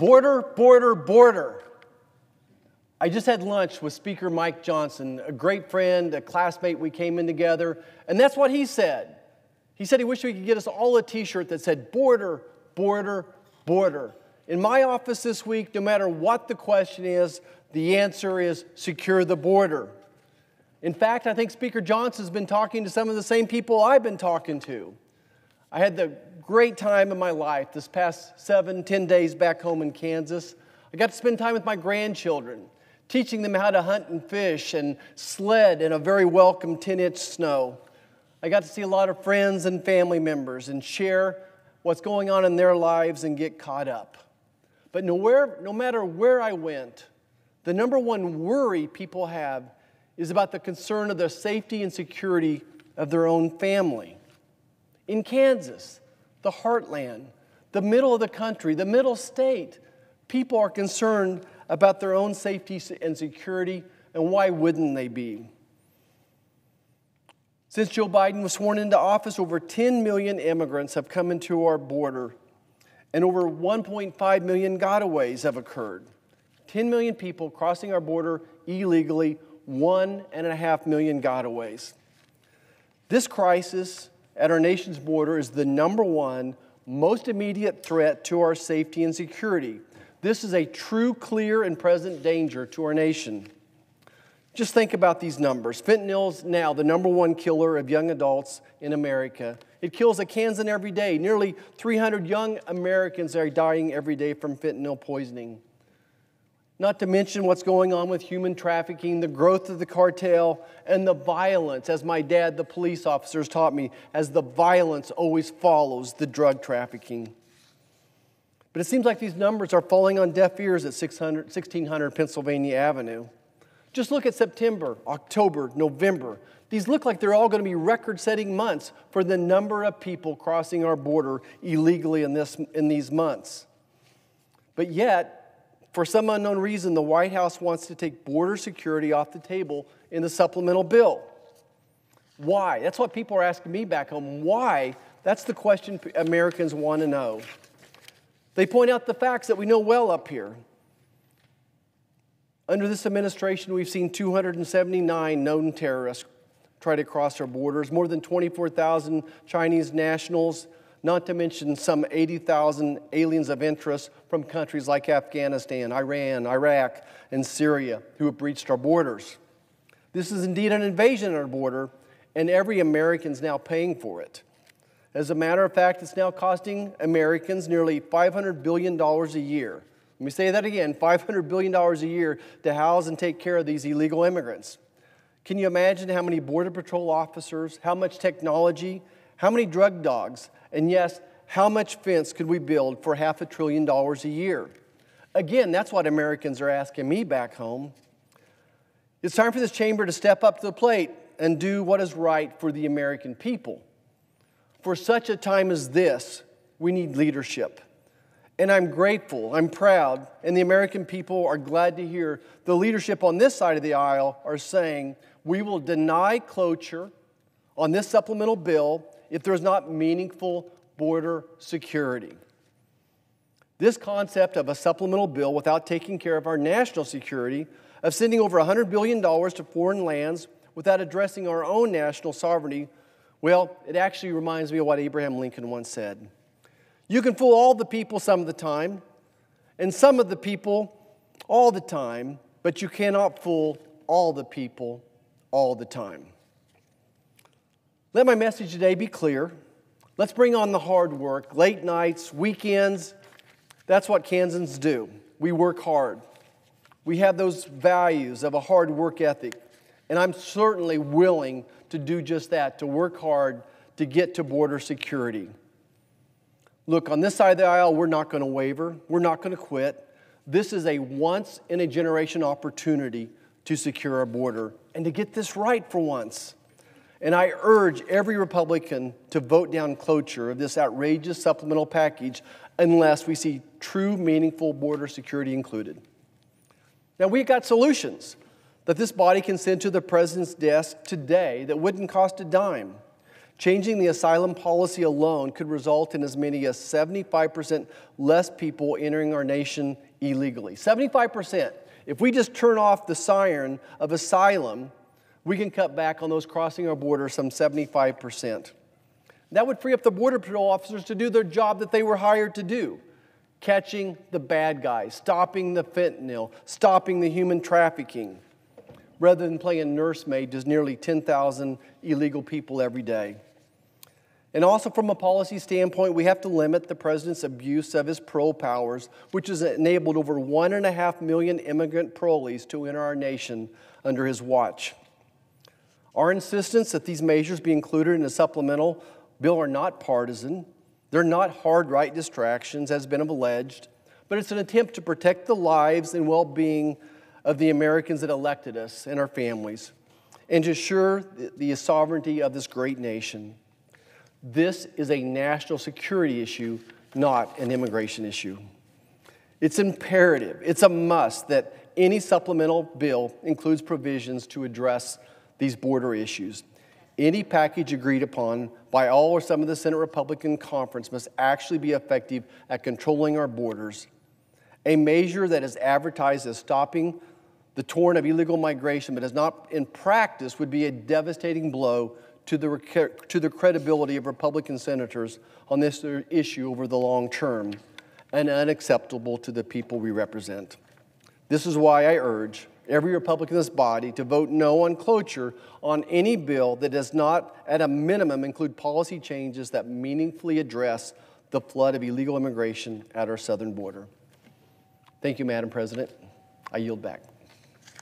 Border, border, border. I just had lunch with Speaker Mike Johnson, a great friend, a classmate. We came in together, and that's what he said. He said he wished we could get us all a t shirt that said border, border, border. In my office this week, no matter what the question is, the answer is secure the border. In fact, I think Speaker Johnson's been talking to some of the same people I've been talking to. I had the great time of my life this past seven, ten days back home in Kansas. I got to spend time with my grandchildren teaching them how to hunt and fish and sled in a very welcome 10 inch snow. I got to see a lot of friends and family members and share what's going on in their lives and get caught up. But nowhere, no matter where I went, the number one worry people have is about the concern of the safety and security of their own family. In Kansas, the heartland, the middle of the country, the middle state, people are concerned about their own safety and security, and why wouldn't they be? Since Joe Biden was sworn into office, over 10 million immigrants have come into our border, and over 1.5 million gotaways have occurred. 10 million people crossing our border illegally, one and a half million gotaways. This crisis at our nation's border is the number one most immediate threat to our safety and security. This is a true, clear, and present danger to our nation. Just think about these numbers. Fentanyl is now the number one killer of young adults in America. It kills a Kansan every day. Nearly 300 young Americans are dying every day from fentanyl poisoning. Not to mention what's going on with human trafficking, the growth of the cartel, and the violence, as my dad, the police officers, taught me, as the violence always follows the drug trafficking. But it seems like these numbers are falling on deaf ears at 600, 1600 Pennsylvania Avenue. Just look at September, October, November. These look like they're all going to be record setting months for the number of people crossing our border illegally in, this, in these months. But yet, for some unknown reason, the White House wants to take border security off the table in the supplemental bill. Why? That's what people are asking me back home. Why? That's the question Americans want to know. They point out the facts that we know well up here. Under this administration, we've seen 279 known terrorists try to cross our borders, more than 24,000 Chinese nationals, not to mention some 80,000 aliens of interest from countries like Afghanistan, Iran, Iraq, and Syria who have breached our borders. This is indeed an invasion of our border, and every American is now paying for it. As a matter of fact, it's now costing Americans nearly $500 billion a year. Let me say that again $500 billion a year to house and take care of these illegal immigrants. Can you imagine how many Border Patrol officers, how much technology, how many drug dogs, and yes, how much fence could we build for half a trillion dollars a year? Again, that's what Americans are asking me back home. It's time for this chamber to step up to the plate and do what is right for the American people. For such a time as this, we need leadership. And I'm grateful, I'm proud, and the American people are glad to hear the leadership on this side of the aisle are saying we will deny cloture on this supplemental bill if there's not meaningful border security. This concept of a supplemental bill without taking care of our national security, of sending over $100 billion to foreign lands without addressing our own national sovereignty, well, it actually reminds me of what Abraham Lincoln once said. You can fool all the people some of the time, and some of the people all the time, but you cannot fool all the people all the time. Let my message today be clear. Let's bring on the hard work, late nights, weekends. That's what Kansans do. We work hard. We have those values of a hard work ethic. And I'm certainly willing to do just that, to work hard to get to border security. Look, on this side of the aisle, we're not going to waver, we're not going to quit. This is a once in a generation opportunity to secure our border and to get this right for once. And I urge every Republican to vote down cloture of this outrageous supplemental package unless we see true, meaningful border security included. Now, we've got solutions that this body can send to the president's desk today that wouldn't cost a dime. Changing the asylum policy alone could result in as many as 75% less people entering our nation illegally. 75%. If we just turn off the siren of asylum, we can cut back on those crossing our border some 75%. That would free up the Border Patrol officers to do their job that they were hired to do catching the bad guys, stopping the fentanyl, stopping the human trafficking, rather than playing nursemaid to nearly 10,000 illegal people every day. And also, from a policy standpoint, we have to limit the president's abuse of his parole powers, which has enabled over one and a half million immigrant parolees to enter our nation under his watch. Our insistence that these measures be included in a supplemental bill are not partisan. They're not hard right distractions, as been alleged, but it's an attempt to protect the lives and well being of the Americans that elected us and our families, and to assure the sovereignty of this great nation. This is a national security issue, not an immigration issue. It's imperative, it's a must that any supplemental bill includes provisions to address these border issues. Any package agreed upon by all or some of the Senate Republican conference must actually be effective at controlling our borders. A measure that is advertised as stopping the torrent of illegal migration, but is not in practice, would be a devastating blow to the, to the credibility of Republican senators on this issue over the long term and unacceptable to the people we represent. This is why I urge every Republican in this body to vote no on cloture on any bill that does not, at a minimum, include policy changes that meaningfully address the flood of illegal immigration at our southern border. Thank you, Madam President. I yield back.